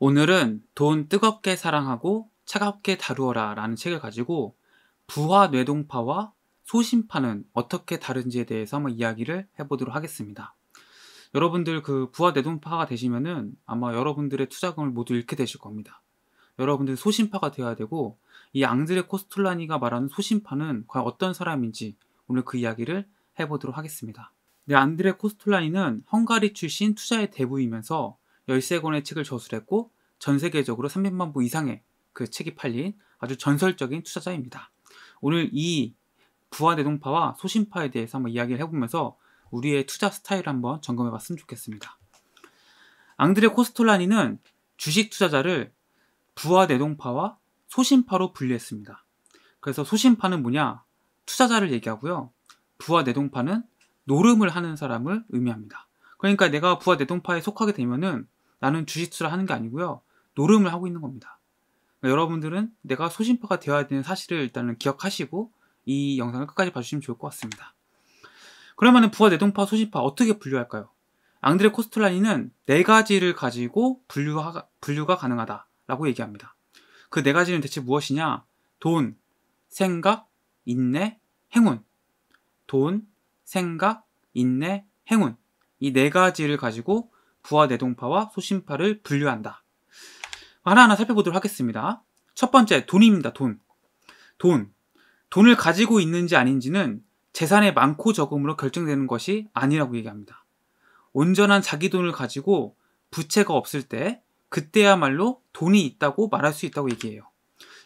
오늘은 돈 뜨겁게 사랑하고 차갑게 다루어라 라는 책을 가지고 부화 뇌동파와 소심파는 어떻게 다른지에 대해서 한번 이야기를 해보도록 하겠습니다. 여러분들 그 부화 뇌동파가 되시면은 아마 여러분들의 투자금을 모두 잃게 되실 겁니다. 여러분들 소심파가 되어야 되고 이 앙드레 코스툴라니가 말하는 소심파는 과연 어떤 사람인지 오늘 그 이야기를 해보도록 하겠습니다. 네, 안드레 코스툴라니는 헝가리 출신 투자의 대부이면서 13권의 책을 저술했고 전 세계적으로 300만 부 이상의 그 책이 팔린 아주 전설적인 투자자입니다. 오늘 이 부하 대동파와 소심파에 대해서 한번 이야기를 해보면서 우리의 투자 스타일을 한번 점검해 봤으면 좋겠습니다. 앙드레 코스톨라니는 주식 투자자를 부하 대동파와 소심파로 분리했습니다. 그래서 소심파는 뭐냐? 투자자를 얘기하고요. 부하 내동파는 노름을 하는 사람을 의미합니다. 그러니까 내가 부하 내동파에 속하게 되면은 나는 투자를 하는 게 아니고요. 노름을 하고 있는 겁니다. 그러니까 여러분들은 내가 소심파가 되어야 되는 사실을 일단은 기억하시고 이 영상을 끝까지 봐주시면 좋을 것 같습니다. 그러면은 부하 내동파, 소심파 어떻게 분류할까요? 앙드레 코스툴라니는 네 가지를 가지고 분류가, 분류가 가능하다라고 얘기합니다. 그 네 가지는 대체 무엇이냐? 돈, 생각, 인내, 행운. 돈, 생각, 인내, 행운. 이 네 가지를 가지고 부하 내동파와 소심파를 분류한다. 하나하나 살펴보도록 하겠습니다. 첫 번째, 돈입니다. 돈. 돈. 돈을 가지고 있는지 아닌지는 재산의 많고 적음으로 결정되는 것이 아니라고 얘기합니다. 온전한 자기 돈을 가지고 부채가 없을 때 그때야말로 돈이 있다고 말할 수 있다고 얘기해요.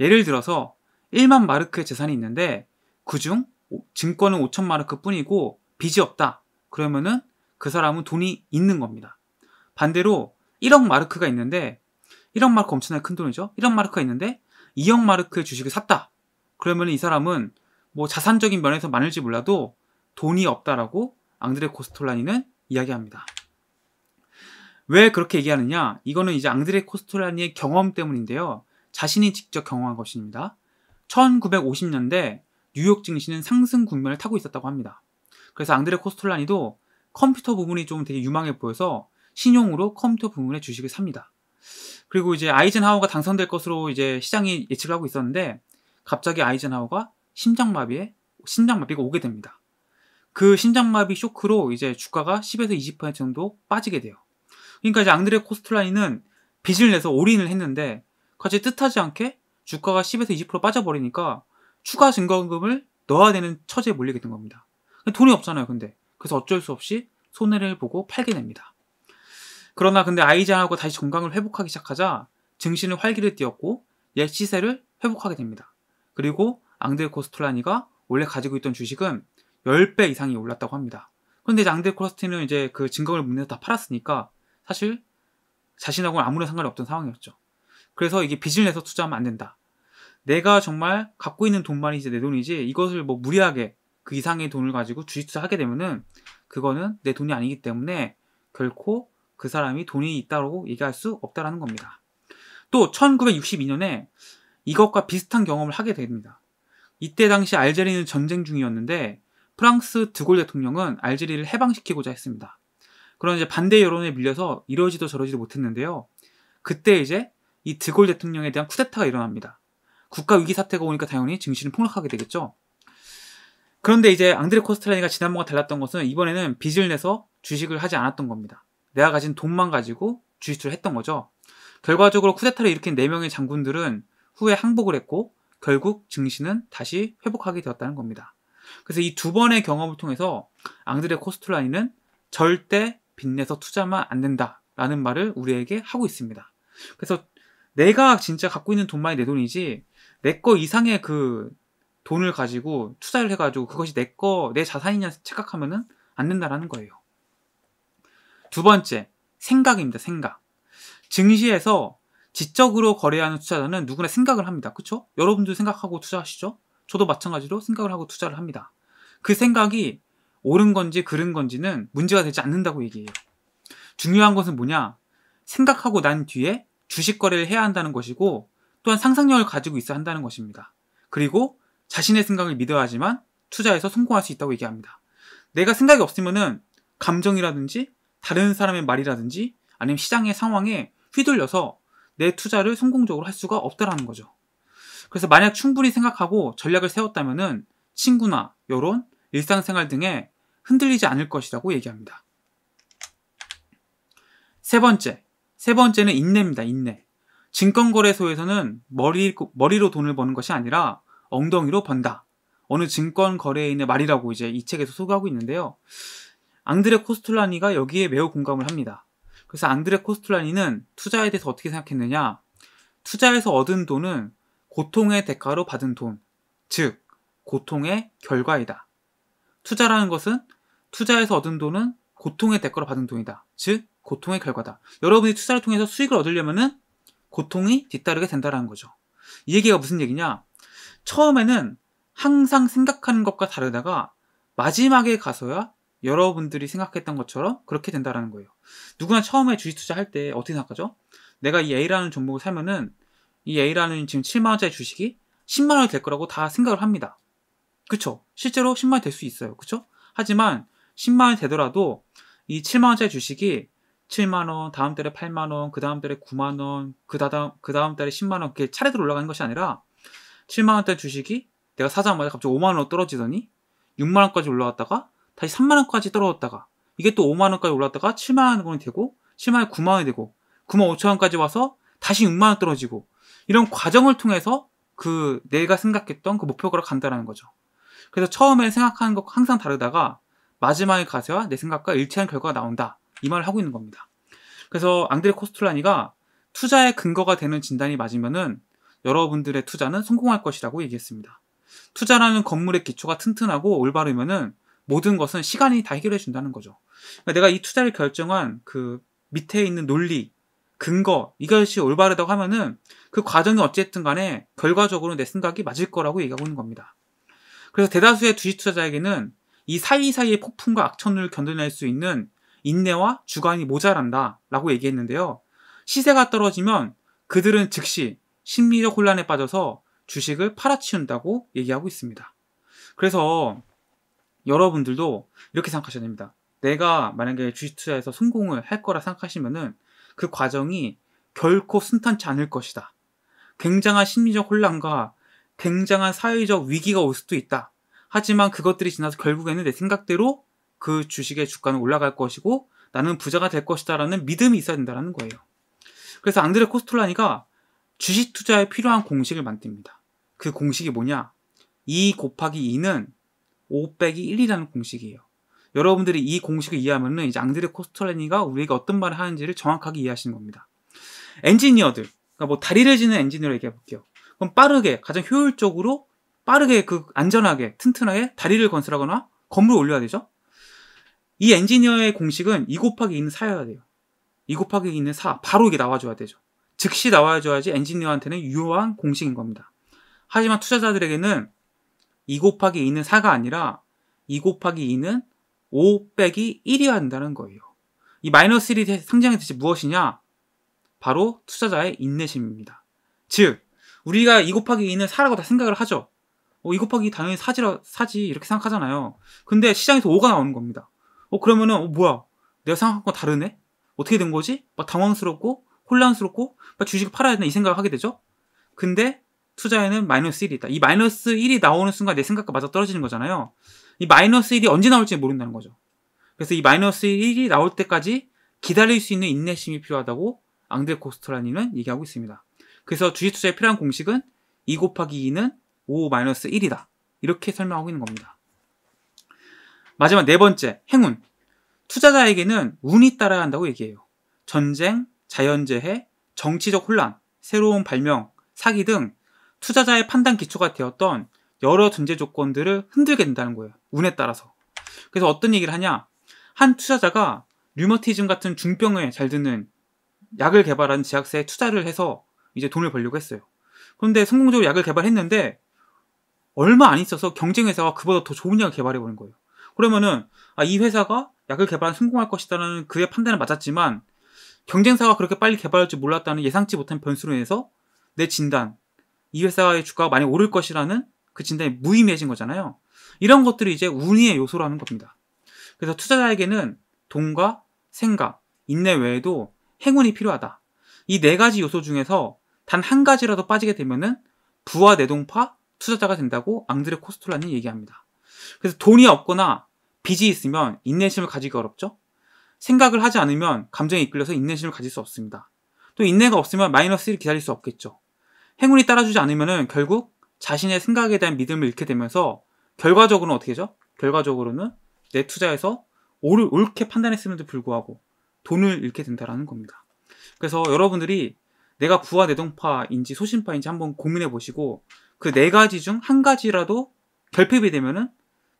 예를 들어서 1만 마르크의 재산이 있는데 그중 증권은 5천 마르크 뿐이고 빚이 없다. 그러면은 그 사람은 돈이 있는 겁니다. 반대로 1억 마르크가 있는데 1억 마르크 엄청나게 큰 돈이죠. 1억 마르크가 있는데 2억 마르크의 주식을 샀다. 그러면 이 사람은 뭐 자산적인 면에서 많을지 몰라도 돈이 없다라고 앙드레 코스톨라니는 이야기합니다. 왜 그렇게 얘기하느냐? 이거는 이제 앙드레 코스톨라니의 경험 때문인데요. 자신이 직접 경험한 것입니다. 1950년대 뉴욕 증시는 상승 국면을 타고 있었다고 합니다. 그래서 앙드레 코스톨라니도 컴퓨터 부분이 좀 되게 유망해 보여서 신용으로 컴퓨터 부분의 주식을 삽니다. 그리고 이제 아이젠하워가 당선될 것으로 이제 시장이 예측을 하고 있었는데 갑자기 아이젠하워가 심장마비에 심장마비가 오게 됩니다. 그 심장마비 쇼크로 이제 주가가 10에서 20% 정도 빠지게 돼요. 그러니까 이제 앙드레 코스톨라니는 빚을 내서 올인을 했는데 같이 뜻하지 않게 주가가 10에서 20% 빠져버리니까 추가 증거금을 넣어야 되는 처지에 몰리게 된 겁니다. 돈이 없잖아요, 근데. 그래서 어쩔 수 없이 손해를 보고 팔게 됩니다. 그러나 근데 아이젠하고 다시 건강을 회복하기 시작하자 증시는 활기를 띄었고 옛 시세를 회복하게 됩니다. 그리고 앙드레 코스톨라니가 원래 가지고 있던 주식은 10배 이상이 올랐다고 합니다. 그런데 이제 앙드레 코스티는 이제 그 증거를 묻내서 다 팔았으니까 사실 자신하고는 아무런 상관이 없던 상황이었죠. 그래서 이게 빚을 내서 투자하면 안 된다. 내가 정말 갖고 있는 돈만이 이제 내 돈이지 이것을 뭐 무리하게 그 이상의 돈을 가지고 주식 투자하게 되면은 그거는 내 돈이 아니기 때문에 결코 그 사람이 돈이 있다고 얘기할 수 없다라는 겁니다. 또 1962년에 이것과 비슷한 경험을 하게 됩니다. 이때 당시 알제리는 전쟁 중이었는데 프랑스 드골 대통령은 알제리를 해방시키고자 했습니다. 그런 이제 반대 여론에 밀려서 이러지도 저러지도 못했는데요. 그때 이제 이 드골 대통령에 대한 쿠데타가 일어납니다. 국가 위기 사태가 오니까 당연히 증시는 폭락하게 되겠죠. 그런데 이제 앙드레 코스텔라니가 지난번과 달랐던 것은 이번에는 빚을 내서 주식을 하지 않았던 겁니다. 내가 가진 돈만 가지고 주식을 했던 거죠. 결과적으로 쿠데타를 일으킨 4명의 장군들은 후에 항복을 했고 결국 증시는 다시 회복하게 되었다는 겁니다. 그래서 이 두 번의 경험을 통해서 앙드레 코스툴라니는 절대 빚내서 투자만 안 된다라는 말을 우리에게 하고 있습니다. 그래서 내가 진짜 갖고 있는 돈만이 내 돈이지 내 거 이상의 그 돈을 가지고 투자를 해가지고 그것이 내 거, 내 자산이냐 착각하면은 안 된다라는 거예요. 두 번째, 생각입니다. 생각. 증시에서 지적으로 거래하는 투자자는 누구나 생각을 합니다. 그쵸? 여러분도 생각하고 투자하시죠? 저도 마찬가지로 생각을 하고 투자를 합니다. 그 생각이 옳은 건지 그른 건지는 문제가 되지 않는다고 얘기해요. 중요한 것은 뭐냐? 생각하고 난 뒤에 주식 거래를 해야 한다는 것이고 또한 상상력을 가지고 있어야 한다는 것입니다. 그리고 자신의 생각을 믿어야 하지만 투자에서 성공할 수 있다고 얘기합니다. 내가 생각이 없으면은 감정이라든지 다른 사람의 말이라든지 아니면 시장의 상황에 휘둘려서 내 투자를 성공적으로 할 수가 없다라는 거죠. 그래서 만약 충분히 생각하고 전략을 세웠다면은 친구나 여론, 일상생활 등에 흔들리지 않을 것이라고 얘기합니다. 세 번째, 세 번째는 인내입니다. 인내. 증권거래소에서는 머리, 머리로 돈을 버는 것이 아니라 엉덩이로 번다. 어느 증권거래인의 말이라고 이제 이 책에서 소개하고 있는데요. 앙드레 코스툴라니가 여기에 매우 공감을 합니다. 그래서 앙드레 코스툴라니는 투자에 대해서 어떻게 생각했느냐? 투자에서 얻은 돈은 고통의 대가로 받은 돈, 즉 고통의 결과이다. 투자라는 것은 투자에서 얻은 돈은 고통의 대가로 받은 돈이다. 즉 고통의 결과다. 여러분이 투자를 통해서 수익을 얻으려면은 고통이 뒤따르게 된다는 거죠. 이 얘기가 무슨 얘기냐? 처음에는 항상 생각하는 것과 다르다가 마지막에 가서야 여러분들이 생각했던 것처럼 그렇게 된다라는 거예요. 누구나 처음에 주식 투자할 때 어떻게 생각하죠? 내가 이 A라는 종목을 사면은 이 A라는 지금 7만 원짜리 주식이 10만 원이 될 거라고 다 생각을 합니다. 그쵸? 실제로 10만원이 될수 있어요. 그쵸? 하지만 10만 원이 되더라도 이 7만 원짜리 주식이 7만 원, 다음 달에 8만 원, 그 다음 달에 9만 원, 그 다음, 그 다음 달에 10만 원, 이렇게 차례대로 올라가는 것이 아니라 7만 원짜리 주식이 내가 사자마자 갑자기 5만원 떨어지더니 6만 원까지 올라갔다가 다시 3만원까지 떨어졌다가 이게 또 5만원까지 올랐다가 7만원이 되고 7만원이 9만원이 되고 9만 5천원까지 와서 다시 6만원 떨어지고 이런 과정을 통해서 그 내가 생각했던 그 목표가로 간다라는 거죠. 그래서 처음에 생각하는 것 항상 다르다가 마지막에 가서야 내 생각과 일치하는 결과가 나온다. 이 말을 하고 있는 겁니다. 그래서 앙드레 코스툴라니가 투자의 근거가 되는 진단이 맞으면은 여러분들의 투자는 성공할 것이라고 얘기했습니다. 투자라는 건물의 기초가 튼튼하고 올바르면은 모든 것은 시간이 다 해결해 준다는 거죠. 그러니까 내가 이 투자를 결정한 그 밑에 있는 논리, 근거, 이것이 올바르다고 하면은 그 과정이 어쨌든 간에 결과적으로 내 생각이 맞을 거라고 얘기하고 있는 겁니다. 그래서 대다수의 주식 투자자에게는 이 사이사이의 폭풍과 악천후를 견뎌낼 수 있는 인내와 주관이 모자란다 라고 얘기했는데요. 시세가 떨어지면 그들은 즉시 심리적 혼란에 빠져서 주식을 팔아치운다고 얘기하고 있습니다. 그래서 여러분들도 이렇게 생각하셔야 됩니다. 내가 만약에 주식 투자에서 성공을 할 거라 생각하시면은 그 과정이 결코 순탄치 않을 것이다. 굉장한 심리적 혼란과 굉장한 사회적 위기가 올 수도 있다. 하지만 그것들이 지나서 결국에는 내 생각대로 그 주식의 주가는 올라갈 것이고 나는 부자가 될 것이다라는 믿음이 있어야 된다는 거예요. 그래서 앙드레 코스톨라니가 주식 투자에 필요한 공식을 만듭니다. 그 공식이 뭐냐? 2 곱하기 2는 5 빼기 1이라는 공식이에요. 여러분들이 이 공식을 이해하면은 이제 앙드레 코스톨라니가 우리에게 어떤 말을 하는지를 정확하게 이해하시는 겁니다. 엔지니어들, 그러니까 뭐 다리를 지는 엔지니어를 얘기해 볼게요. 그럼 빠르게, 가장 효율적으로, 빠르게 그 안전하게, 튼튼하게 다리를 건설하거나 건물을 올려야 되죠? 이 엔지니어의 공식은 2 곱하기 2는 4여야 돼요. 2 곱하기 2는 4. 바로 이게 나와줘야 되죠. 즉시 나와줘야지 엔지니어한테는 유효한 공식인 겁니다. 하지만 투자자들에게는 2 곱하기 2는 4가 아니라 2 곱하기 2는 5 빼기 1이어야 한다는 거예요. 이 마이너스 1이 상징하는 뜻이 무엇이냐? 바로 투자자의 인내심입니다. 즉, 우리가 2 곱하기 2는 4라고 다 생각을 하죠. 어, 2 곱하기 2 당연히 4지, 4지 이렇게 생각하잖아요. 근데 시장에서 5가 나오는 겁니다. 어, 그러면은, 어, 뭐야. 내가 생각한 거 다르네? 어떻게 된 거지? 막 당황스럽고, 혼란스럽고, 막 주식을 팔아야 되나 이 생각을 하게 되죠? 근데, 투자에는 마이너스 1이다. 이 마이너스 1이 나오는 순간 내 생각과 맞아 떨어지는 거잖아요. 이 마이너스 1이 언제 나올지 모른다는 거죠. 그래서 이 마이너스 1이 나올 때까지 기다릴 수 있는 인내심이 필요하다고 앙드레 코스트라니는 얘기하고 있습니다. 그래서 주식 투자에 필요한 공식은 2 곱하기 2는 5 마이너스 1이다. 이렇게 설명하고 있는 겁니다. 마지막 네 번째, 행운. 투자자에게는 운이 따라야 한다고 얘기해요. 전쟁, 자연재해, 정치적 혼란, 새로운 발명, 사기 등 투자자의 판단 기초가 되었던 여러 존재 조건들을 흔들게 된다는 거예요. 운에 따라서. 그래서 어떤 얘기를 하냐? 한 투자자가 류머티즘 같은 중병에 잘 드는 약을 개발한 제약사에 투자를 해서 이제 돈을 벌려고 했어요. 그런데 성공적으로 약을 개발했는데 얼마 안 있어서 경쟁 회사가 그보다 더 좋은 약을 개발해 버린 거예요. 그러면은 아, 이 회사가 약을 개발한 성공할 것이다라는 그의 판단은 맞았지만 경쟁사가 그렇게 빨리 개발할 줄 몰랐다는 예상치 못한 변수로 인해서 내 진단 이 회사의 주가가 많이 오를 것이라는 그 진단이 무의미해진 거잖아요. 이런 것들이 이제 운의 요소라는 겁니다. 그래서 투자자에게는 돈과 생각, 인내 외에도 행운이 필요하다. 이 네 가지 요소 중에서 단 한 가지라도 빠지게 되면은 부와 내동파 투자자가 된다고 앙드레 코스톨라는 얘기합니다. 그래서 돈이 없거나 빚이 있으면 인내심을 가지기 어렵죠? 생각을 하지 않으면 감정에 이끌려서 인내심을 가질 수 없습니다. 또 인내가 없으면 마이너스 1을 기다릴 수 없겠죠. 행운이 따라주지 않으면 결국 자신의 생각에 대한 믿음을 잃게 되면서 결과적으로는 어떻게 죠 결과적으로는 내 투자에서 옳, 옳게 판단했음에도 불구하고 돈을 잃게 된다라는 겁니다. 그래서 여러분들이 내가 부와 내동파인지 소신파인지 한번 고민해 보시고 그 네 가지 중 한 가지라도 결핍이 되면은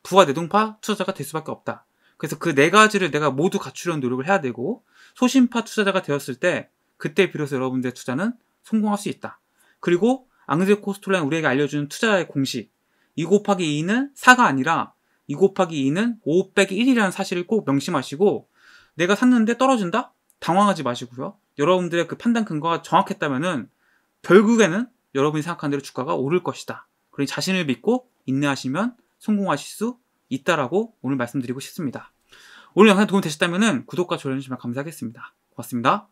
부와 내동파 투자자가 될 수밖에 없다. 그래서 그 네 가지를 내가 모두 갖추려는 노력을 해야 되고 소신파 투자자가 되었을 때 그때 비로소 여러분들의 투자는 성공할 수 있다. 그리고 앙드레 코스톨란 우리에게 알려주는 투자의 공식 2 곱하기 2는 4가 아니라 2 곱하기 2는 5 빼기 1이라는 사실을 꼭 명심하시고 내가 샀는데 떨어진다? 당황하지 마시고요. 여러분들의 그 판단 근거가 정확했다면은 결국에는 여러분이 생각한 대로 주가가 오를 것이다. 그러니 자신을 믿고 인내하시면 성공하실 수 있다라고 오늘 말씀드리고 싶습니다. 오늘 영상 도움 되셨다면 구독과 좋아요 해주시면 감사하겠습니다. 고맙습니다.